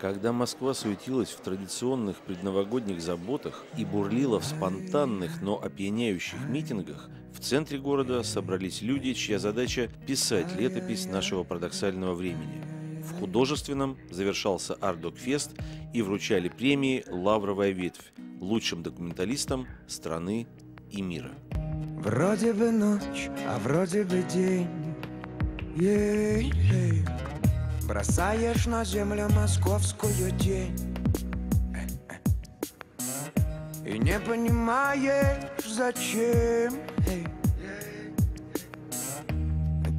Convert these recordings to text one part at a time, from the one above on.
Когда Москва суетилась в традиционных предновогодних заботах и бурлила в спонтанных, но опьяняющих митингах, в центре города собрались люди, чья задача – писать летопись нашего парадоксального времени. В художественном завершался Ардокфест и вручали премии «Лавровая ветвь» лучшим документалистам страны и мира. Вроде бы ночь, а вроде бы день. Ей-ей. Бросаешь на землю московскую тень. И не понимаешь, зачем.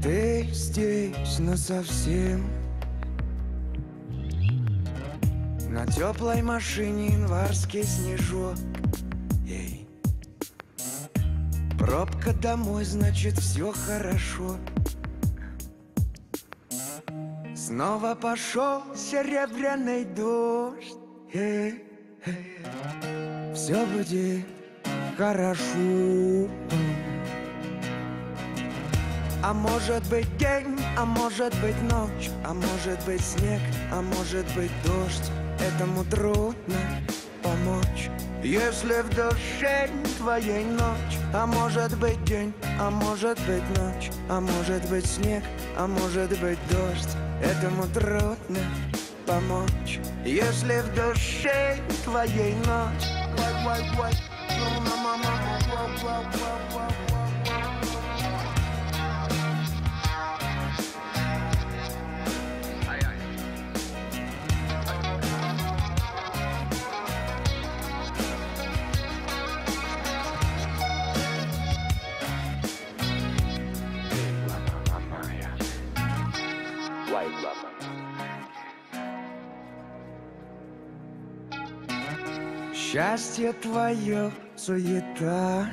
Ты здесь насовсем На теплой машине январский снежок. Пробка домой, значит все хорошо Снова пошел серебряный дождь. Э, э, Все будет хорошо. А может быть день, а может быть ночь А может быть снег, а может быть дождь. Этому трудно помочь. Если в душе твоей ночь А может быть день, а может быть ночь А может быть снег, а может быть дождь Этому трудно помочь Если в душе твоей ночь Счастье твое суета.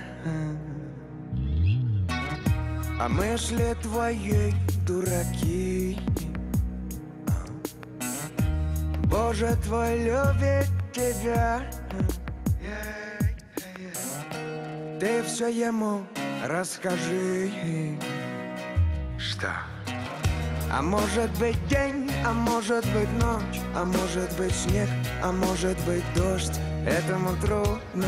А мысли твоей дураки. Боже твой любит тебя. Ты все ему расскажи. Что? А может быть день, а может быть ночь А может быть снег, а может быть дождь Этому трудно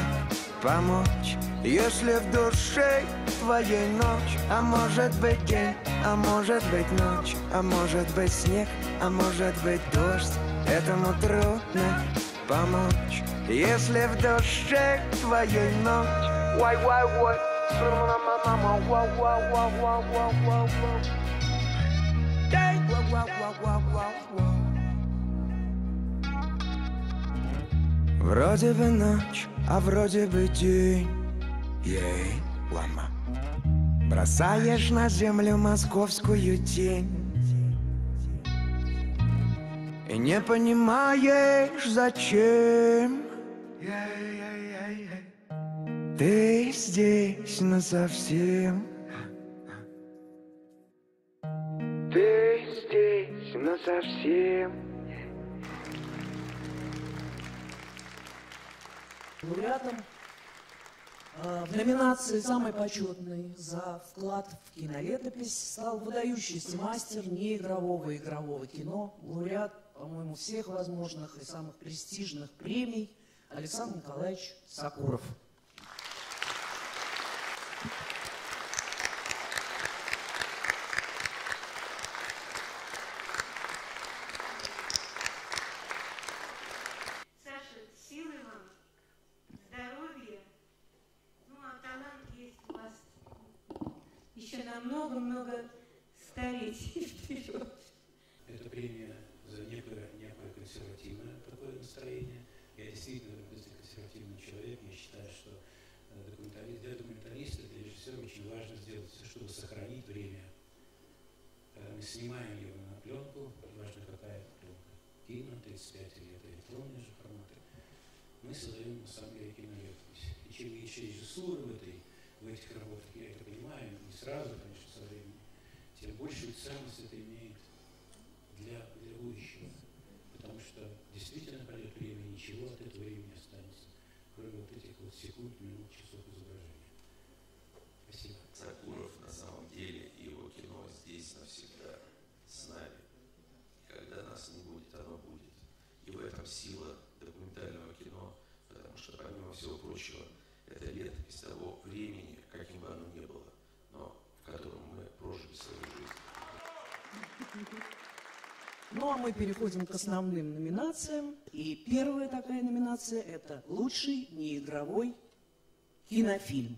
помочь Если в душе твоей ночь. А может быть день, а может быть ночь. А может быть снег, а может быть дождь. Этому трудно помочь Если в душе твоей ночь? Вроде бы ночь, а вроде бы день. Ей, лама. Бросаешь на землю московскую тень. И не понимаешь, зачем. Ты здесь насовсем Ты здесь насовсем Лауреатом э, в номинации «Самый почетный» за вклад в кинолетопись стал выдающийся мастер неигрового игрового кино, лауреат, по-моему, всех возможных и самых престижных премий Александр Николаевич Сакуров. Саша, силы вам, здоровья, ну а талант есть у вас еще на много-много столетий вперед. Это премия за некое, некое консервативное такое настроение. Я действительно если консервативный человек. Я считаю, что э, документалист, для документалиста, для режиссера очень важно сделать все, чтобы сохранить время. Когда мы снимаем его на пленку, неважно какая это пленка, кино, 35 или это электронные же форматы, мы создаем на самом деле кинолетопись. И чем меньше режиссуры в, этой, в этих работах, я это понимаю, не сразу, конечно, со временем, тем большую ценность это имеет для, для будущего. Потому что действительно пройдет время, ничего от этого времени не останется, кроме вот этих вот секунд, минут, часов изображения. Спасибо. Сакуров на самом деле и его кино здесь навсегда, с нами. И когда нас не будет, оно будет. И в этом сила документального кино, потому что, помимо всего прочего, это летопись того времени, каким бы оно ни было, но в котором мы прожили свою жизнь. Ну а мы переходим к основным номинациям. И первая такая номинация – это лучший неигровой кинофильм.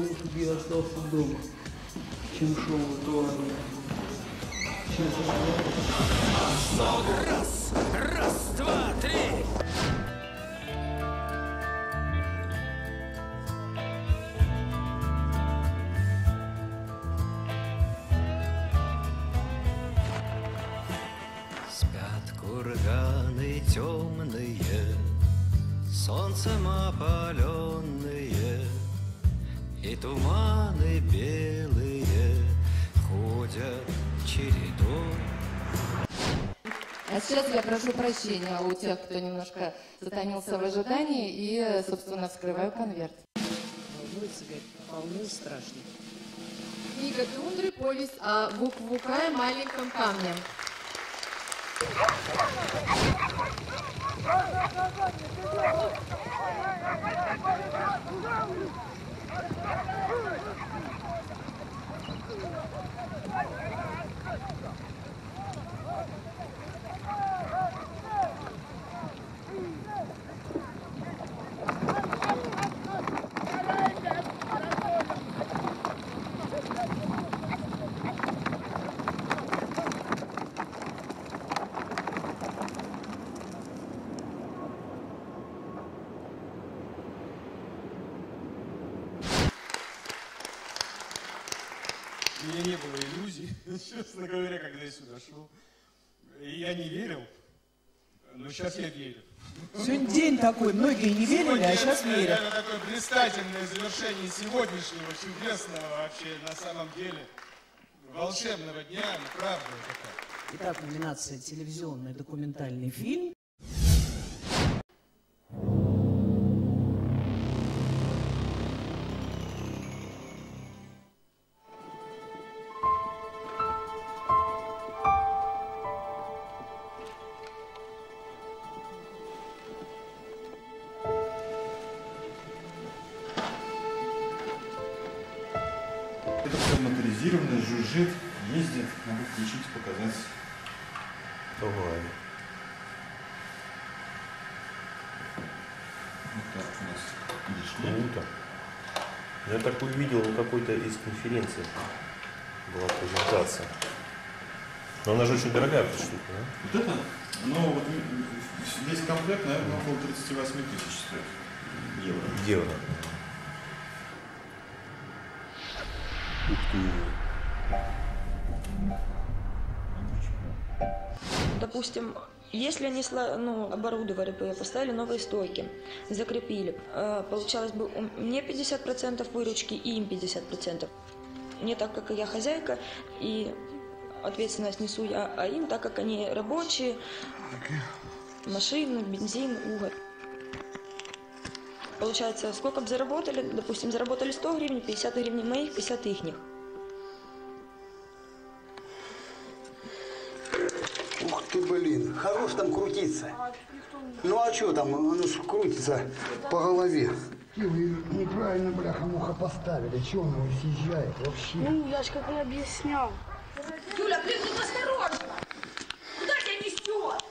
Лучше бы я остался дома, чем шел в эту армию. Честно говоря. Раз, туманы белые ходят чередой. А сейчас я прошу прощения у тех, кто немножко затомился в ожидании, и, собственно, вскрываю конверт. Волнуется, говорит, волнуется страшно. Книга Тундры, повесть о Вук-Вука и маленьком камне. У меня не было иллюзий, честно говоря, когда я сюда шел. И я не верил, сейчас я верю. Сегодня день такой, многие не верили, а сейчас Сегодня верят. Это такое блистательное завершение сегодняшнего чудесного вообще на самом деле волшебного дня, правда это так. Итак, номинация «Телевизионный документальный фильм». Конференций. Была презентация. Но она же очень дорогая эта штука, да? Вот это, ну вот весь комплект, наверное, около 38 тысяч стоит. Евро. Евро. Ух ты. Допустим, если они ну, оборудовали бы, поставили новые стойки, закрепили, э, получалось бы мне 50% выручки и им 50%. Не так, как я хозяйка, и ответственность несу я, а им, так как они рабочие, машины, бензин, уголь. Получается, сколько бы заработали, допустим, заработали 100 гривен, 50 гривен моих, 50 ихних. Ты, блин, хорош там крутиться. Ну а что там, оно ж крутится по голове. Вы неправильно, бляха-муха, поставили. Чего он его съезжает вообще? Ну, я ж как и объяснял. Юля, блин, тут осторожно! Куда тебя несет?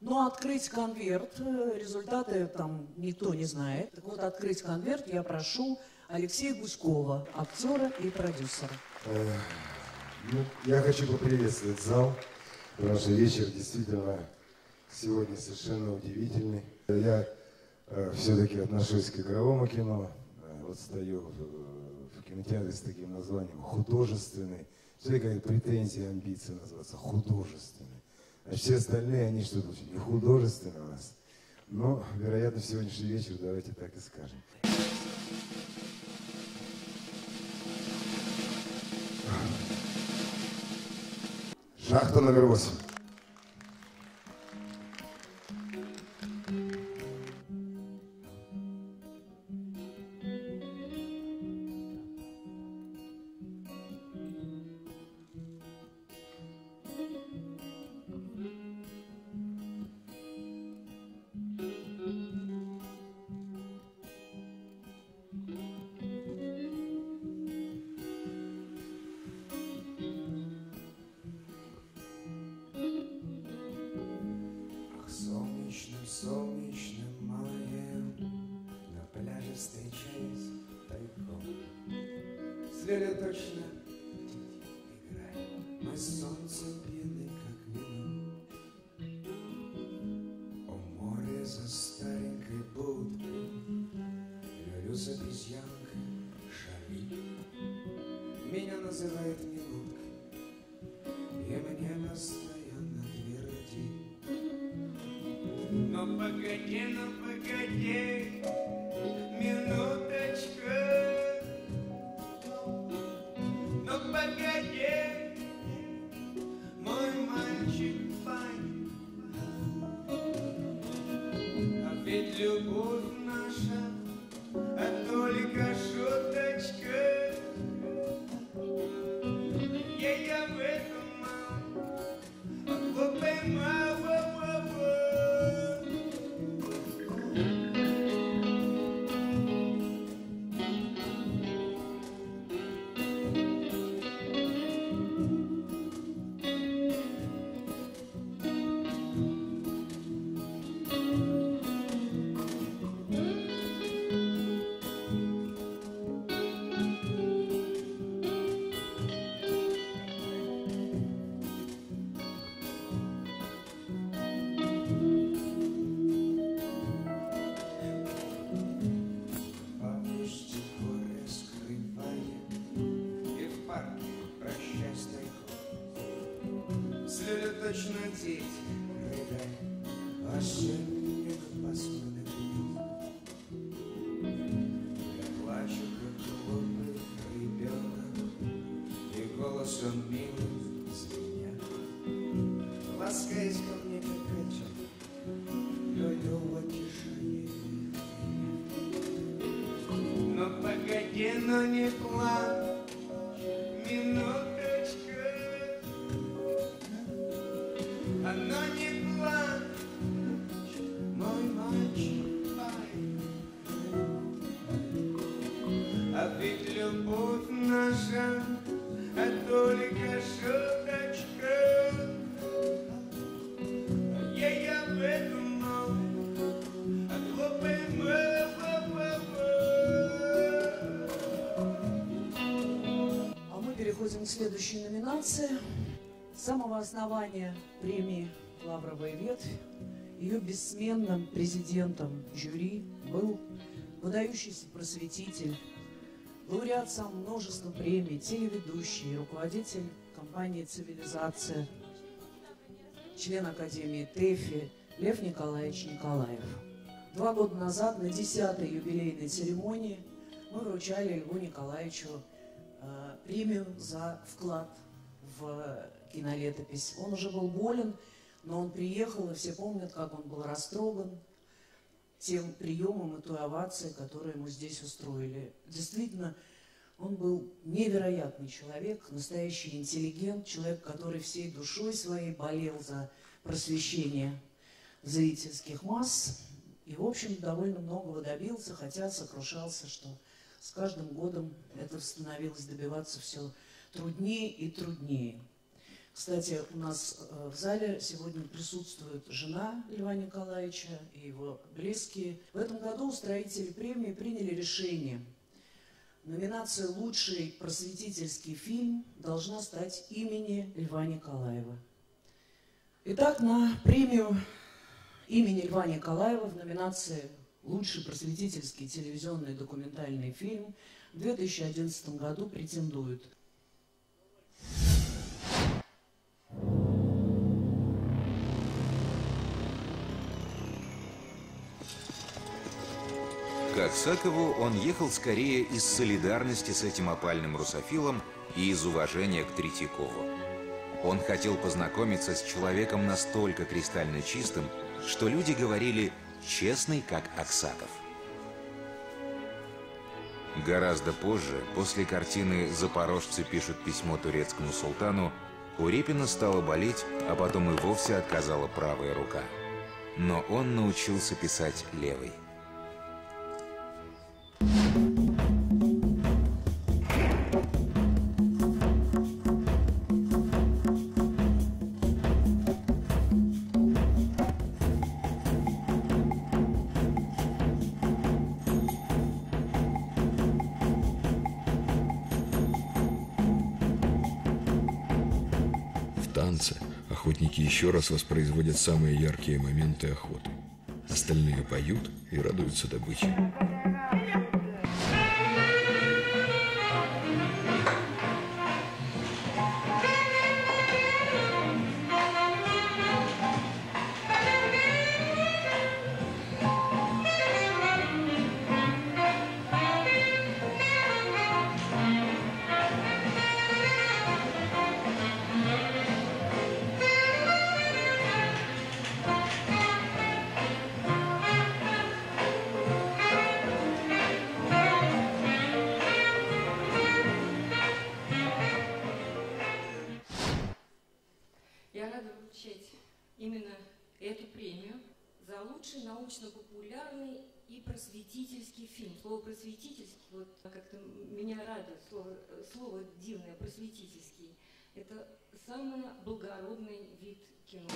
Ну, а открыть конверт, э, результаты там никто не знает. Так вот, открыть конверт я прошу Алексея Гуськова, актера и продюсера. Э, ну, я хочу поприветствовать зал, что вечер действительно сегодня совершенно удивительный. Я э, все-таки отношусь к игровому кино. Э, вот стою в, в кинотеатре с таким названием «Художественный». Все какая претензия, амбиция называться «Художественный». А все остальные, они что-то не художественные у нас. Но, вероятно, сегодняшний вечер давайте так и скажем. Шахта номер 8. Но не плачь, минуточку. А но не плачь, мой мальчик. А ведь любовь наша, а только шуточка. Номинации. С самого основания премии «Лавровая ветвь» ее бессменным президентом жюри был выдающийся просветитель, лауреат сам множества премий, телеведущий, руководитель компании «Цивилизация», член Академии ТЭФИ Лев Николаевич Николаев. Два года назад на 10-й юбилейной церемонии мы вручали Льву Николаевичу э, премию за вклад в кинолетопись. Он уже был болен, но он приехал, и все помнят, как он был растроган тем приемом и той овацией, которую ему здесь устроили. Действительно, он был невероятный человек, настоящий интеллигент, человек, который всей душой своей болел за просвещение зрительских масс. И, в общем, довольно многого добился, хотя сокрушался, что с каждым годом это становилось добиваться все труднее и труднее. Кстати, у нас э, в зале сегодня присутствует жена Льва Николаевича и его близкие. В этом году устроители премии приняли решение номинация «Лучший просветительский фильм» должна стать имени Льва Николаева. Итак, на премию имени Льва Николаева в номинации «Лучший просветительский телевизионный документальный фильм» в 2011 году претендуют Аксакову он ехал скорее из солидарности с этим опальным русофилом и из уважения к Третьякову. Он хотел познакомиться с человеком настолько кристально чистым, что люди говорили «честный, как Аксаков». Гораздо позже, после картины «Запорожцы пишут письмо турецкому султану», у Репина стало болеть, а потом и вовсе отказала правая рука. Но он научился писать левой. Еще раз воспроизводят самые яркие моменты охоты. Остальные поют и радуются добыче. Просветительский фильм. Слово просветительский, вот как-то меня радует, слово, слово дивное, просветительский. Это самый благородный вид кино.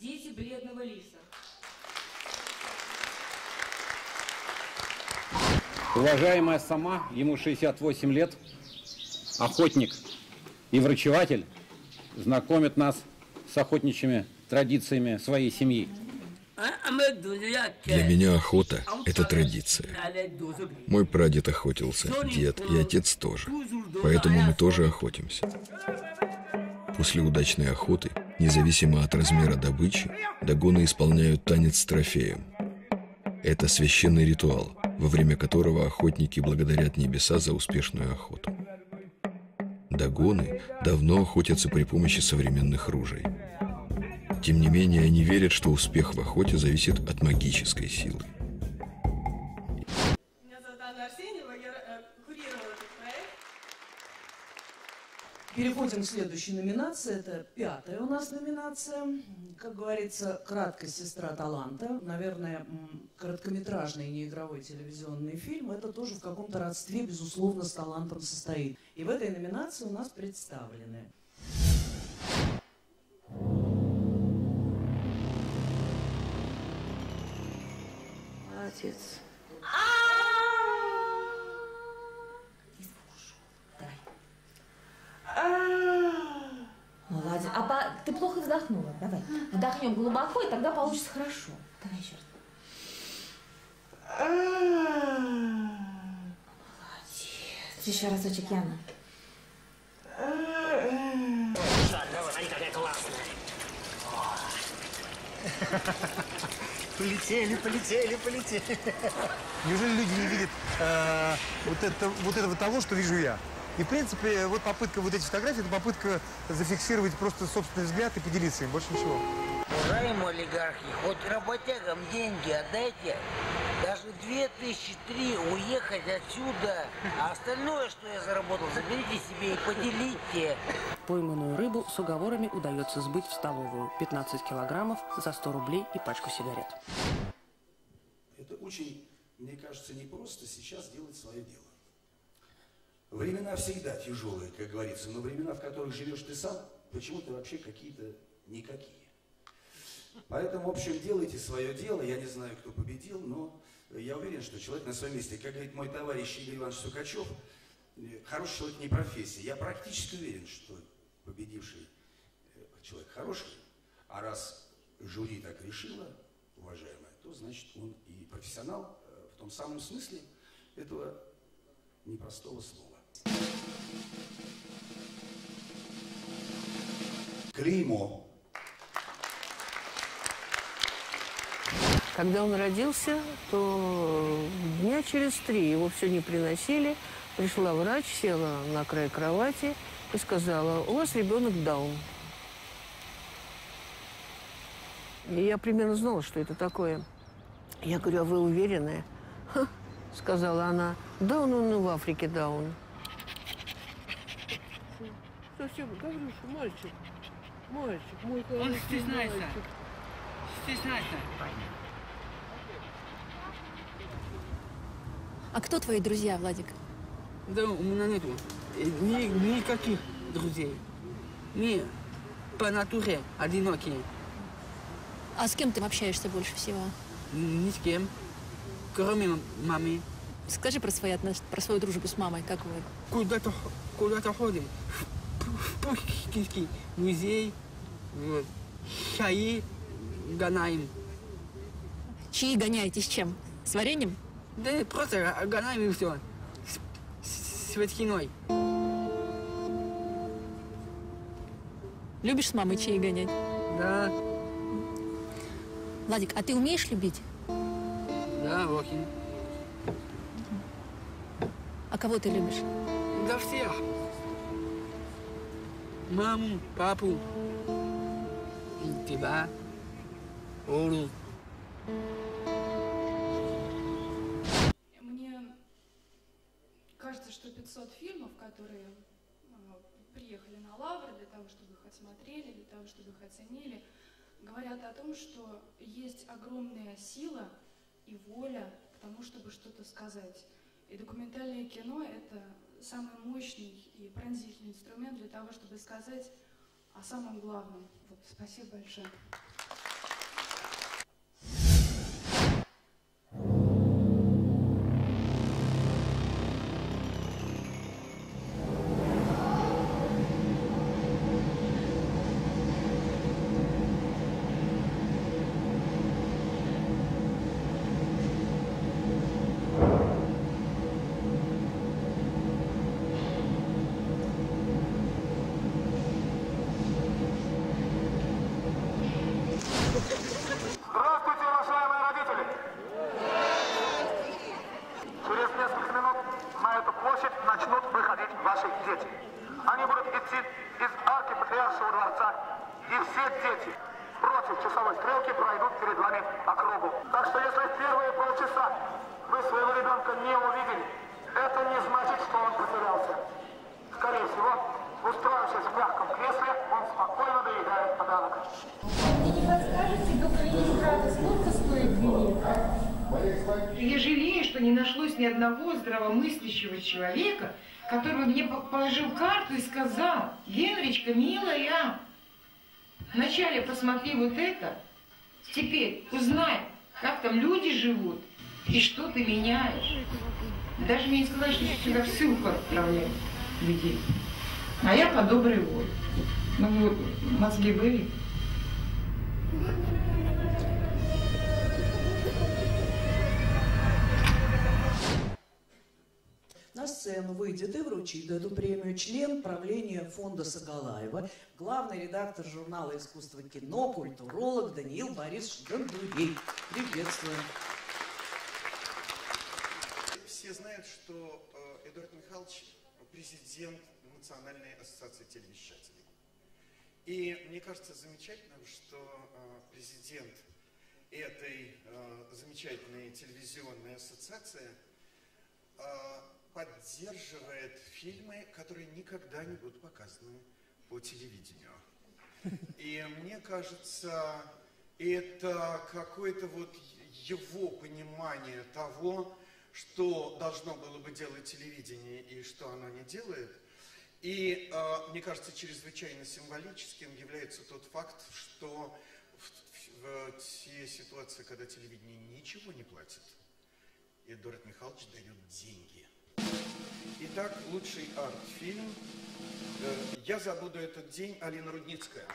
Дети бледного лиса. Уважаемая сама, ему 68 лет, охотник и врачеватель, знакомит нас с охотничьими традициями своей семьи. Для меня охота – это традиция. Мой прадед охотился, дед и отец тоже. Поэтому мы тоже охотимся. После удачной охоты, независимо от размера добычи, догоны исполняют танец с трофеем. Это священный ритуал, во время которого охотники благодарят небеса за успешную охоту. Догоны давно охотятся при помощи современных ружей. Тем не менее, они верят, что успех в охоте зависит от магической силы. Меня зовут Анна Арсеньева, я э, курировала этот проект. Переходим к следующей номинации. Это пятая у нас номинация. Как говорится, краткая сестра таланта. Наверное, короткометражный неигровой телевизионный фильм. Это тоже в каком-то родстве, безусловно, с талантом состоит. И в этой номинации у нас представлены Молодец. Молодец. А по- ты плохо вздохнула. Давай. Вдохнем глубоко, и тогда получится хорошо. Давай еще раз. Молодец. Еще разочек, Яна. Смотри, какая классная. Полетели, полетели, полетели. Неужели люди не видят э, вот, это, вот этого того, что вижу я? И, в принципе, вот попытка вот эти фотографии, это попытка зафиксировать просто собственный взгляд и поделиться им, больше ничего. Уважаемые олигархи, хоть работягам деньги отдайте, даже две тысячи три уехать отсюда, а остальное, что я заработал, заберите себе и поделите. Пойманную рыбу с уговорами удается сбыть в столовую. 15 килограммов за 100 рублей и пачку сигарет. Это очень, мне кажется, непросто сейчас делать свое дело. Времена всегда тяжелые, как говорится, но времена, в которых живешь ты сам, почему-то вообще какие-то никакие. Поэтому, в общем, делайте свое дело. Я не знаю, кто победил, но я уверен, что человек на своем месте, как говорит мой товарищ Игорь Иванович Сукачев, э, хороший человек не профессия. Я практически уверен, что победивший э, человек хороший, а раз жюри так решило, уважаемая, то значит он и профессионал э, в том самом смысле этого непростого слова. Клеймо. Когда он родился, то дня через три его все не приносили. Пришла врач, села на край кровати и сказала, у вас ребенок даун. И я примерно знала, что это такое. Я говорю, а вы уверены? «Ха», сказала она, даун он и в Африке даун. Спасибо, Гаврюша, мальчик. Мальчик, мой Он стесняется. мальчик. Стесняется. А кто твои друзья, Владик? Да, у меня нету ни, никаких друзей. Мы по натуре одинокие. А с кем ты общаешься больше всего? Ни с кем. Кроме мамы. Скажи про, свои отнош... про свою дружбу с мамой, как вы? Куда-то куда-то ходим. В Пушкинский музей. Вот. Чаи гонаем. Чьи гоняете с чем? С вареньем? Да просто гонаем и все. С, с ветхиной. Любишь с мамой чаи гонять? Да, Владик, а ты умеешь любить? да, очень. А кого ты любишь? Да всех. Маму, папу, тебя, Олу. Фильмов, которые а, приехали на Лавр для того, чтобы их отсмотрели, для того, чтобы их оценили, говорят о том, что есть огромная сила и воля к тому, чтобы что-то сказать. И документальное кино — это самый мощный и пронзительный инструмент для того, чтобы сказать о самом главном. Вот, спасибо большое. Бы мне по- положил карту и сказал, Генричка, милая, вначале посмотри вот это, теперь узнай, как там люди живут и что ты меняешь. Даже мне не сказали, что сюда в ссылку отправляют людей. А я по доброй воле. Ну мозги были. Сцену выйдет и вручит эту премию член правления фонда Сагалаева, главный редактор журнала «Искусство кино», культуролог Даниил Борисович Гандурей. Приветствуем. Все знают, что э, Эдуард Михайлович президент Национальной ассоциации телевещателей. И мне кажется замечательным, что э, президент этой э, замечательной телевизионной ассоциации поддерживает фильмы, которые никогда не будут показаны по телевидению. И мне кажется, это какое-то вот его понимание того, что должно было бы делать телевидение и что оно не делает. И, э, мне кажется, чрезвычайно символическим является тот факт, что в, в- в те ситуации, когда телевидение ничего не платит, Эдуард Михайлович дает деньги. Итак, лучший арт-фильм. Э, «Я забуду этот день» Алина Рудницкая.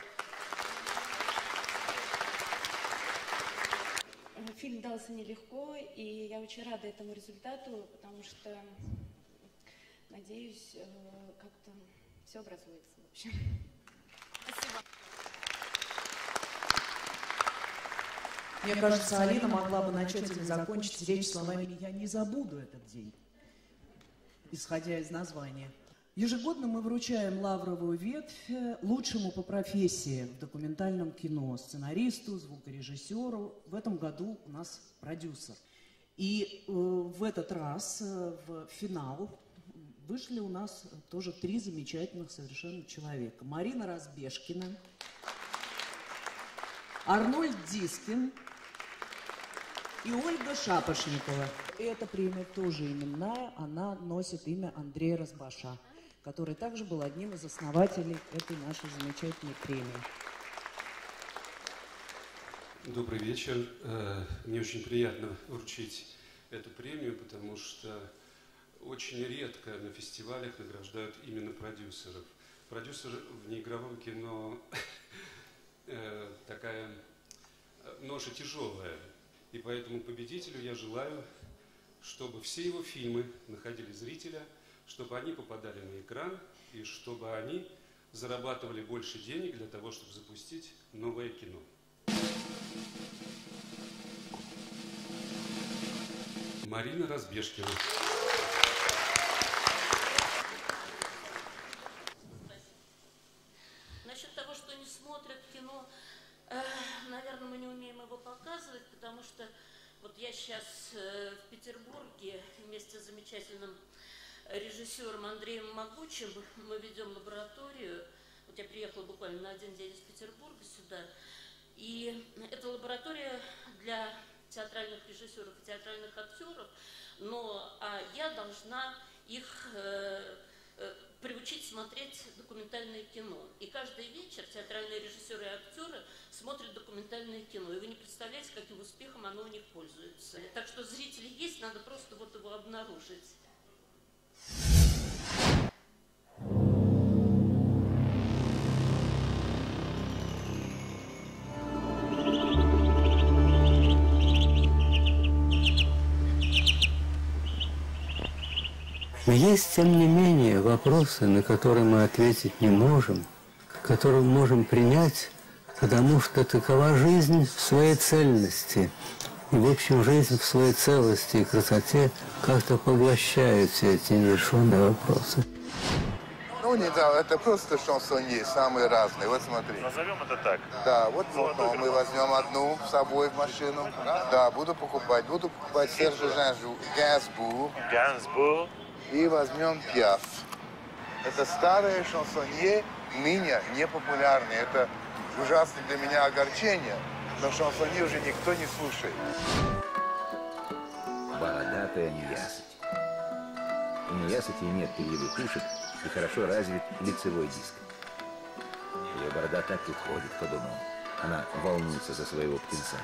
Фильм дался нелегко, и я очень рада этому результату, потому что, надеюсь, э, как-то все образуется. В общем. Спасибо. Мне кажется, Алина могла бы начать или закончить речь словами «Я не забуду этот день», исходя из названия. Ежегодно мы вручаем лавровую ветвь лучшему по профессии в документальном кино, сценаристу, звукорежиссеру. В этом году у нас продюсер. И э, в этот раз э, в финал вышли у нас тоже три замечательных совершенно человека. Марина Разбежкина, Арнольд Дискин и Ольга Шапошникова. Эта премия тоже именная, она носит имя Андрея Разбаша который также был одним из основателей этой нашей замечательной премии. Добрый вечер. Э, мне очень приятно вручить эту премию, потому что очень редко на фестивалях награждают именно продюсеров. Продюсер в неигровом кино э, такая ноша тяжелая. И поэтому победителю я желаю, чтобы все его фильмы находили зрителя – чтобы они попадали на экран и чтобы они зарабатывали больше денег для того, чтобы запустить новое кино. Марина Разбежкина. Насчет того, что не смотрят кино, э, наверное, мы не умеем его показывать, потому что вот я сейчас э, в Петербурге вместе с замечательным режиссером Андреем Могучим мы ведем лабораторию. Вот я приехала буквально на один день из Петербурга сюда. И это лаборатория для театральных режиссеров и театральных актеров, но а я должна их э, э, приучить смотреть документальное кино. И каждый вечер театральные режиссеры и актеры смотрят документальное кино. И вы не представляете, каким успехом оно у них пользуется. Так что зрители есть, надо просто вот его обнаружить. Но есть, тем не менее, вопросы, на которые мы ответить не можем, которые мы можем принять, потому что такова жизнь в своей цельности. И, в общем, жизнь в своей целости и красоте как-то поглощает все эти нерешенные вопросы. Ну, не да, это просто шансонье, самые разные. Вот смотри. Назовем это так. Да, вот ну, мы возьмем одну с собой в машину. Да, буду покупать. Буду покупать Сержа Жанжу Гансбур. И возьмем Пиаф. Это старые шансонье, ныне непопулярные. Это ужасное для меня огорчение но шансоне уже никто не слушает. Бородатая неясыть. У неясыти нет перьевых и хорошо развит лицевой диск. Ее борода так и ходит по дому. Она волнуется за своего птенца.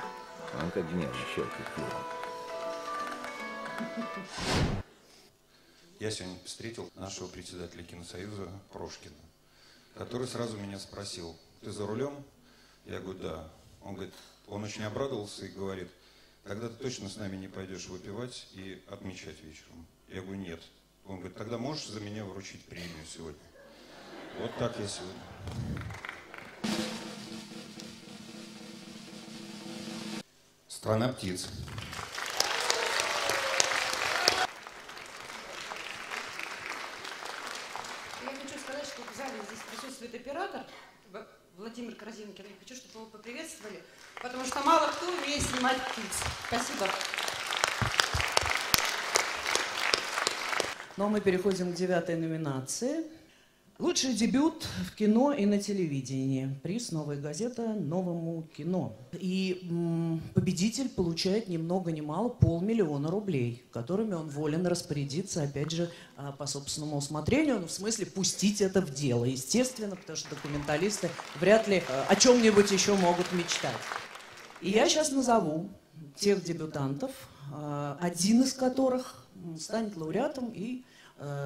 Он как гневно щелкает клювом. Я сегодня встретил нашего председателя киносоюза Прошкина, который сразу меня спросил, ты за рулем? Я говорю, да. Он говорит, он очень обрадовался и говорит, тогда ты точно с нами не пойдешь выпивать и отмечать вечером. Я говорю, нет. Он говорит, тогда можешь за меня вручить премию сегодня. Вот так я сегодня. Страна птиц. Я хочу сказать, что в зале здесь присутствует оператор, Владимир Корзинкин. Я хочу, чтобы его поприветствовали, потому что мало кто умеет снимать птиц. Спасибо. Но мы переходим к девятой номинации. Лучший дебют в кино и на телевидении. Приз «Новая газета» новому кино. И м, победитель получает ни много ни мало полмиллиона рублей, которыми он волен распорядиться, опять же, а, по собственному усмотрению, ну, в смысле, пустить это в дело, естественно, потому что документалисты вряд ли а, о чем-нибудь еще могут мечтать. И я сейчас назову тех дебютантов, э, один из которых станет лауреатом и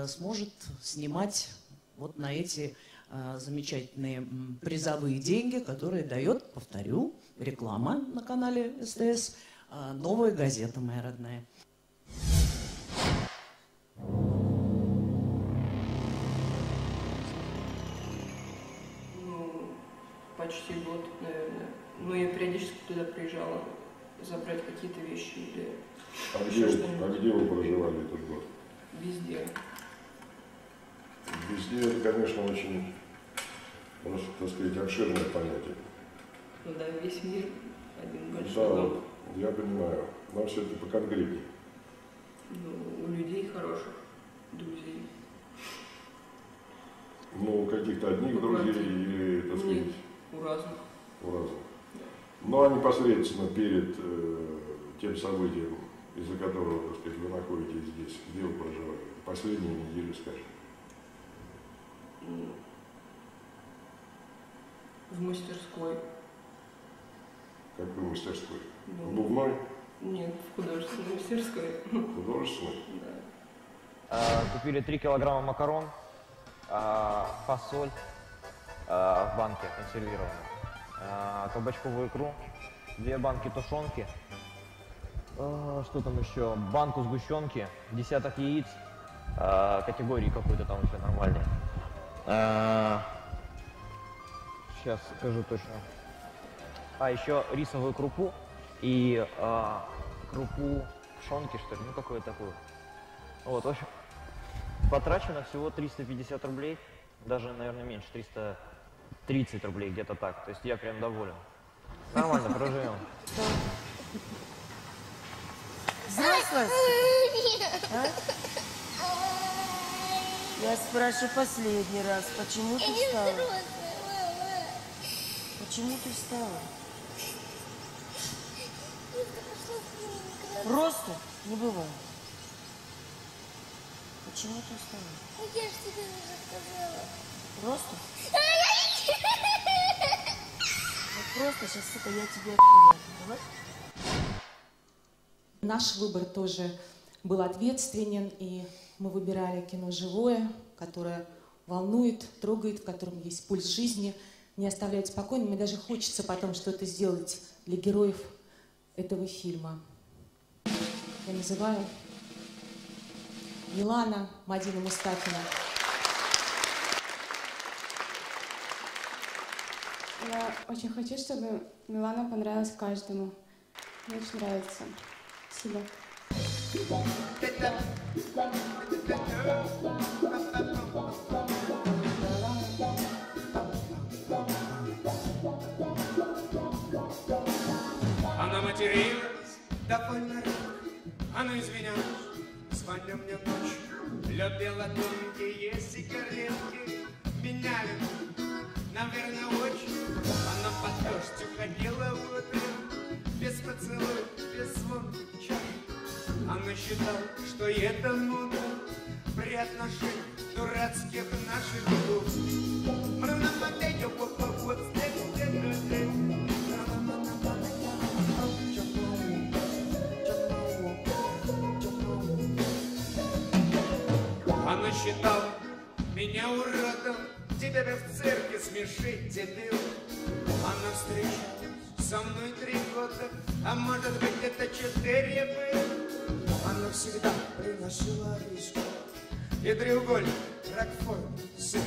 сможет снимать вот на эти э, замечательные призовые деньги, которые дает, повторю, реклама на канале СТС, э, новая газета «Моя родная». Ну, почти год, наверное. Но я периодически туда приезжала забрать какие-то вещи или а где, а где вы проживали этот год? Везде. Везде это, конечно, очень, можно так сказать, обширное понятие. Ну да, весь мир один большой да, дом. Вот, я понимаю. Но все-таки поконкретнее. Ну, у людей хороших друзей. Ну, каких-то одних Ну, друзей или, так сказать, Нет, у разных. у разных. Ну, а непосредственно перед э, тем событием, из-за которого, так сказать, вы находитесь здесь, где вы проживали? Последнюю неделю, скажем. В мастерской. Какой мастерской? Ну. Обувной? Нет, в художественной мастерской. Художественной? Да. А, Купили 3 килограмма макарон, а, фасоль а, в банке консервированную, а, кабачковую икру, две банки тушенки, а, что там еще, банку сгущенки, десяток яиц, а, категории какой-то там еще нормальный. Сейчас скажу точно. А, еще рисовую крупу и а, крупу пшенки, что ли, ну какое такое. Вот, в общем, потрачено всего 350 рублей, даже, наверное, меньше, 330 рублей, где-то так. То есть я прям доволен. Нормально, проживем. Взрослая? А? Я спрашиваю последний раз, почему ты встала? Почему ты встала? Просто не бывает. Почему ты встала? Я же тебе уже сказала. Просто? Вот просто сейчас, сука, я тебе откуда. Давай? Наш выбор тоже был ответственен, и мы выбирали кино живое, которое волнует, трогает, в котором есть пульс жизни, не оставляет спокойным. Мне даже хочется потом что-то сделать для героев этого фильма. Я называю Милана Мадина Мустафина. Я очень хочу, чтобы Милана понравилась каждому. Мне очень нравится. Спасибо. Она материлась довольно рано, она извинялась, звоня мне ночью, любила тонкие сигаретки, меняли, наверное, очень. Она под дождь уходила утром, без поцелуя, без звонка. Она считала, что это мода при отношениях дурацких наших двух. Она считала меня уродом, тебя в церкви смешить, дебил. Она встречалась со мной три года, а может быть это четыре было. Всегда приносила риску и треугольник, Рокфор, сын.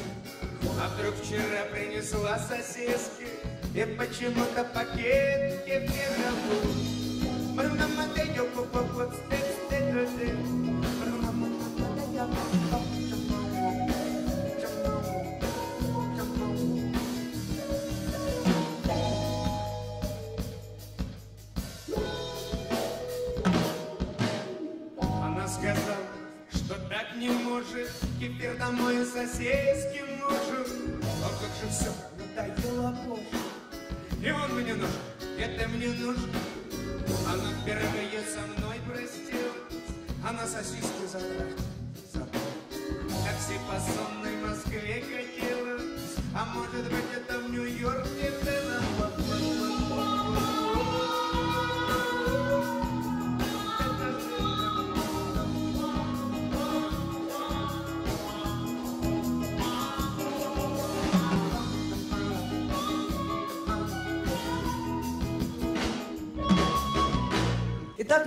А вдруг вчера принесла сосиски и почему-то пакет в мировую. Мама, ты ёпу, сказала, что так не может, теперь домой соседским нужен. Ох, как же все надоело позже. И он мне нужен, это мне нужно. Она впервые со мной простилась, она сосиски забрала. Такси по сонной Москве катила, а может быть это в Нью-Йорке было.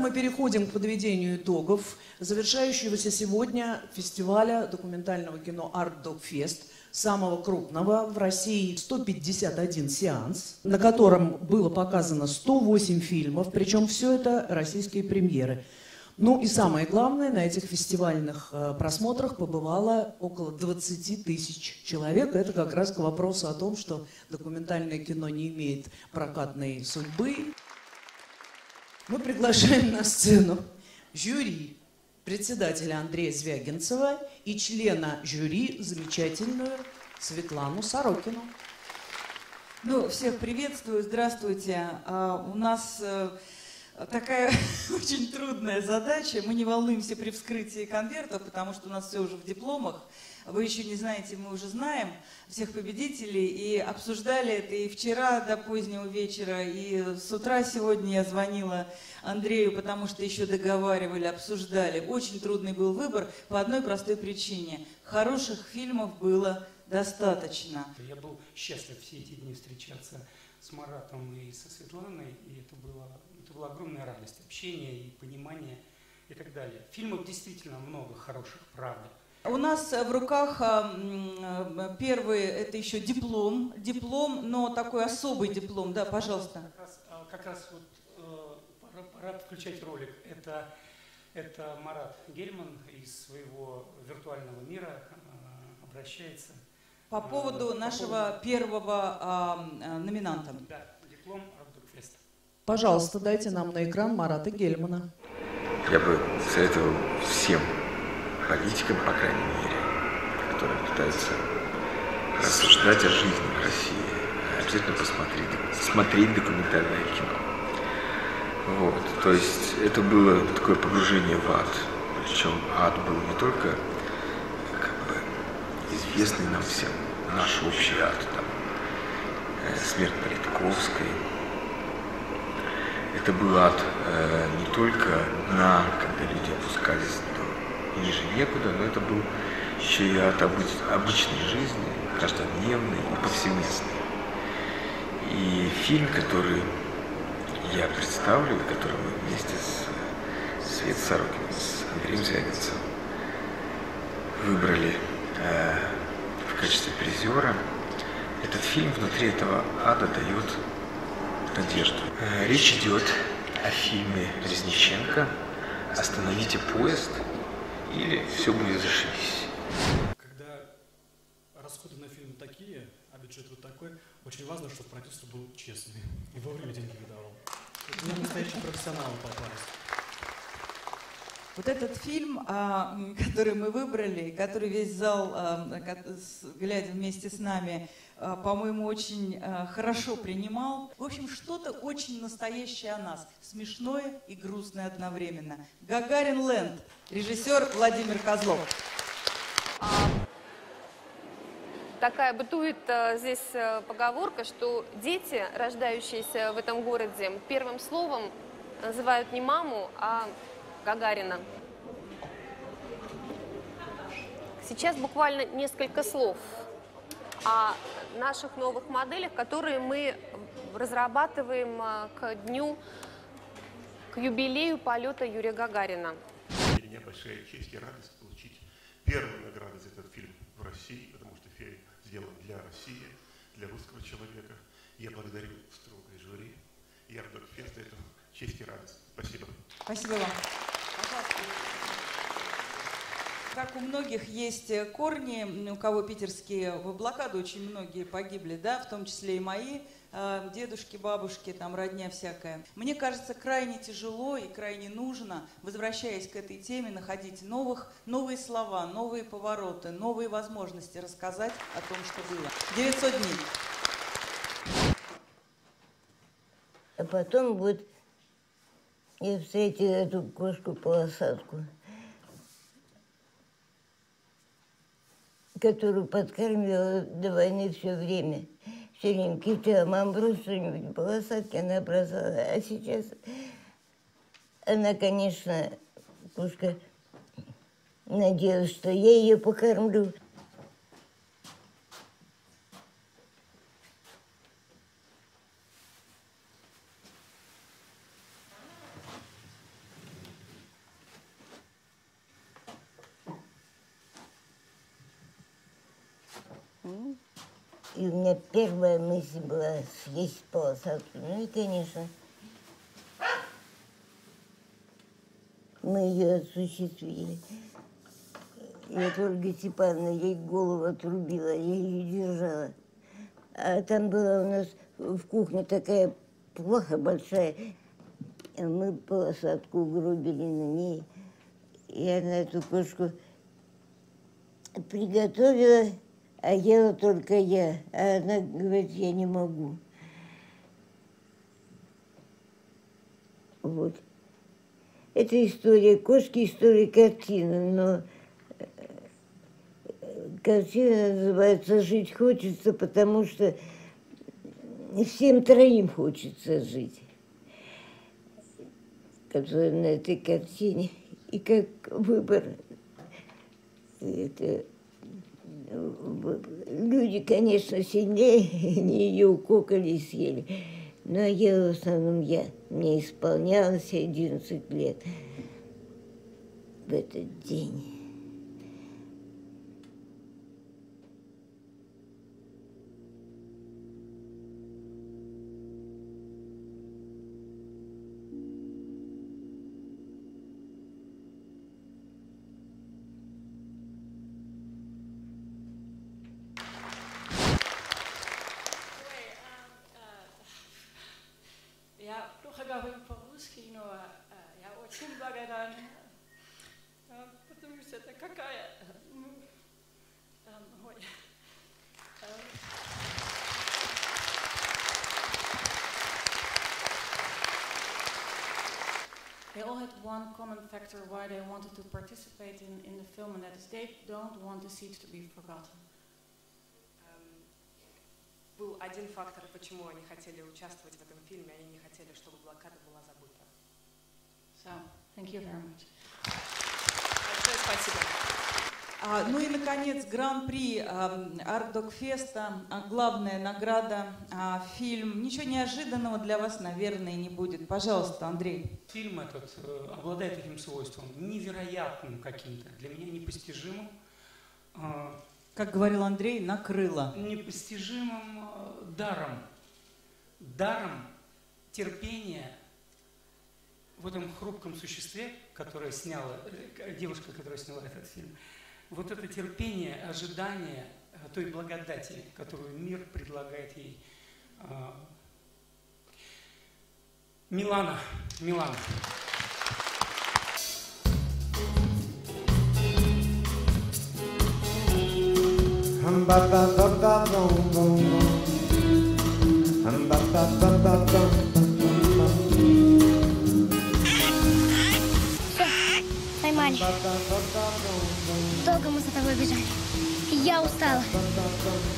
Мы переходим к подведению итогов завершающегося сегодня фестиваля документального кино «Арт Dog Fest», самого крупного в России 151 сеанс, на котором было показано 108 фильмов, причем все это российские премьеры. Ну и самое главное, на этих фестивальных э, просмотрах побывало около 20 тысяч человек. Это как раз к вопросу о том, что документальное кино не имеет прокатной судьбы. Мы приглашаем на сцену жюри председателя Андрея Звягинцева и члена жюри замечательную Светлану Сорокину. Ну, всех приветствую, здравствуйте. А, у нас э, такая очень трудная задача. Мы не волнуемся при вскрытии конвертов, потому что у нас все уже в дипломах. Вы еще не знаете, мы уже знаем всех победителей и обсуждали это и вчера до позднего вечера, и с утра сегодня я звонила Андрею, потому что еще договаривали, обсуждали. Очень трудный был выбор по одной простой причине. Хороших фильмов было достаточно. Я был счастлив все эти дни встречаться с Маратом и со Светланой, и это, было, это была огромная радость, общение и понимание и так далее. Фильмов действительно много хороших, правда. У нас в руках э, первый, это еще диплом, диплом, но такой особый диплом, да, пожалуйста. Как раз, а, как раз вот э, пора, пора включать ролик. Это, это Марат Гельман из своего виртуального мира э, обращается. По поводу по нашего первого а, номинанта. Диплом Артдукфест. Пожалуйста, дайте нам на экран Марата Гельмана. Я бы советовал всем политикам, по крайней мере, которые пытаются рассуждать о жизни в России, обязательно посмотреть, смотреть документальное кино. Вот, то есть это было такое погружение в ад. Причем ад был не только как бы известный нам всем, наш общий ад, там, э, смерть Политковской. Это был ад э, не только на, когда люди опускались ниже некуда, но это был еще и от обычной жизни, каждодневной и повсеместной. И фильм, который я представлю, который мы вместе с Свет Сорокиной, с Андреем Звягинцевым выбрали э, качестве призера, этот фильм внутри этого ада дает надежду. Э, речь идет о фильме Резниченко «Остановите поезд», или все будет зашибись. Когда расходы на фильм такие, а бюджет вот такой, очень важно, чтобы продюсер был честный и вовремя деньги выдавал. Это нам настоящие профессионалы попались. Вот этот фильм, а, который мы выбрали, который весь зал, а, глядя вместе с нами, а, по-моему, очень хорошо принимал. В общем, что-то очень настоящее о нас, смешное и грустное одновременно. Гагарин Ленд, режиссер Владимир Козлов. Такая бытует здесь поговорка, что дети, рождающиеся в этом городе, первым словом называют не маму, а Гагарина. Сейчас буквально несколько слов о наших новых моделях, которые мы разрабатываем а, к дню, к юбилею полета Юрия Гагарина. Для меня большая честь и радость получить первую награду за этот фильм в России, потому что фильм сделан для России, для русского человека. Я благодарю строгое жюри и Артдокфест за эту честь и радость. Спасибо. Спасибо вам. Как у многих есть корни, у кого питерские в блокаду очень многие погибли, да, в том числе и мои э, дедушки, бабушки, там родня всякая. Мне кажется, крайне тяжело и крайне нужно, возвращаясь к этой теме, находить новых, новые слова, новые повороты, новые возможности рассказать о том, что было. 900 дней. А потом будет я встретила эту кошку-полосатку, которую подкармливала до войны все время. Все время кричала, мам, брось что-нибудь, полосатки она бросала. А сейчас она, конечно, кошка надеялась, что я ее покормлю. И у меня первая мысль была съесть полосатку. Ну и, конечно, мы ее осуществили. Я Ольга Степановна ей голову отрубила, я ее держала. А там была у нас в кухне такая плохо большая. Мы полосатку угробили на ней. И она эту кошку приготовила, а ела только я. А она говорит, я не могу. Вот. Это история кошки, история картины, но картина называется «Жить хочется», потому что всем троим хочется жить, которые на этой картине. И как выбор, это, люди, конечно, сильнее, они ее укокали съели. Но я в основном я. Мне исполнялось 11 лет в этот день. это какая... э, ну, эм, ой, э, They all had one common factor why they wanted to participate in, in the film, and that is they don't want the seats to be forgotten. Эм, Был один фактор, почему они хотели участвовать в этом фильме. Они не хотели, чтобы блокада была забыта. So, thank you very much. Большое спасибо. А, ну и, наконец, гран-при Артдокфеста, главная награда, а, фильм. Ничего неожиданного для вас, наверное, не будет. Пожалуйста, Андрей. Фильм этот э, обладает таким свойством, невероятным каким-то, для меня непостижимым. э, Как говорил Андрей, накрыло. непостижимым э, даром, даром терпения в этом хрупком существе, которое сняла, э, девушка, которая сняла этот фильм, вот это терпение, ожидание э, той благодати, которую мир предлагает ей. Э, Милана, Милана. Ba ba ba ba boom boom. Hum ba ba ba ba boom boom Поймали. Долго мы за тобой бежали. Я устала.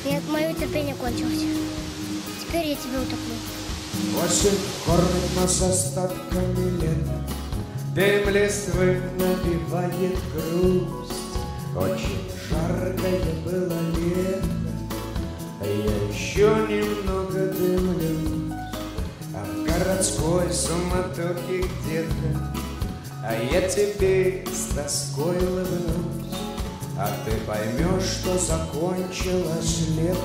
И мое терпение кончилось. Теперь я тебя утоплю. Осень кормит нас остатками лет. Дым листвы набивает грусть. Очень жаркое было лето, а я еще немного дымлюсь. А в городской суматохе где-то, а я тебе с тоской улыбнусь. А ты поймешь, что закончилось лето,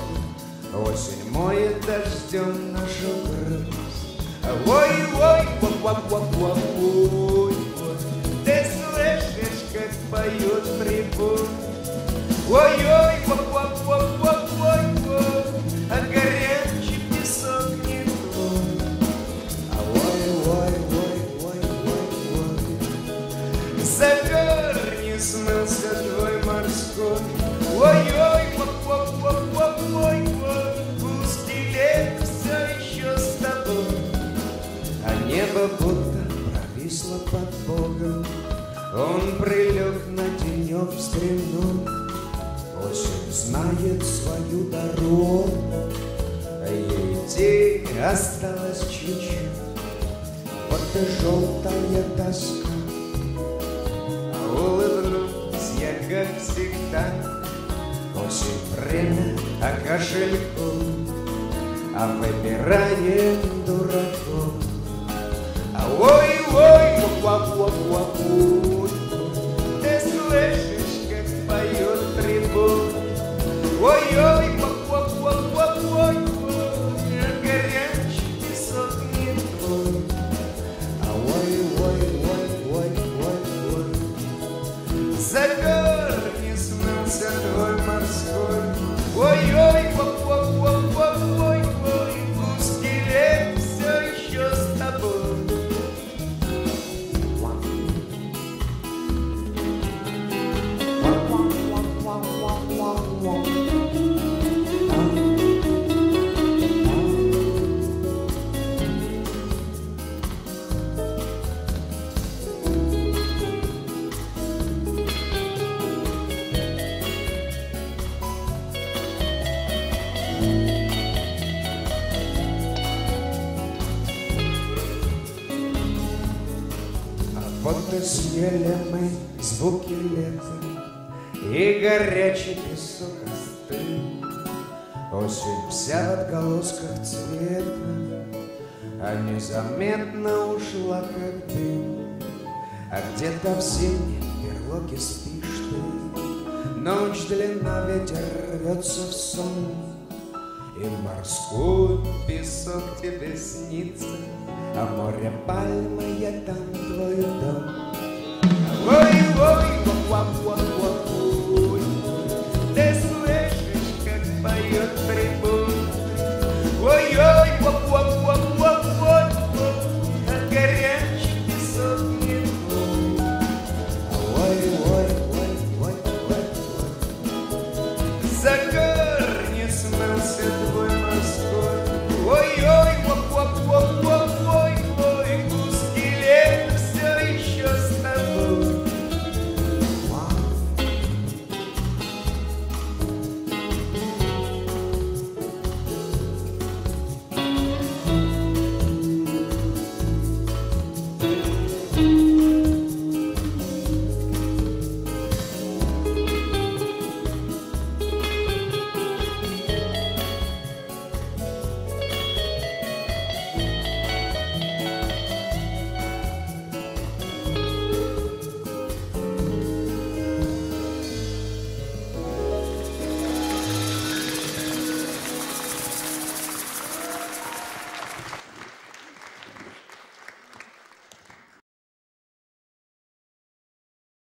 Осень моет дождем нашу грусть. Ой-ой, ой-ой, ой Ты слышишь, как поет прибой? Ой-ой, ой-ой, Он прилег на денек вздремнул. Осень знает свою дорогу, а ей идти осталось чуть-чуть. Вот и желтая тоска, а улыбнусь я, как всегда. Осень время, а кошельку, а выбираем дураков. А ой-ой, ой Ты Заметно ушла, как дым А где-то в зимнем берлоге спишь ты Ночь длина, ветер рвется в сон И в морской песок тебе снится А море пальмы я там твой дом Ой, ой, ой, ой, ой.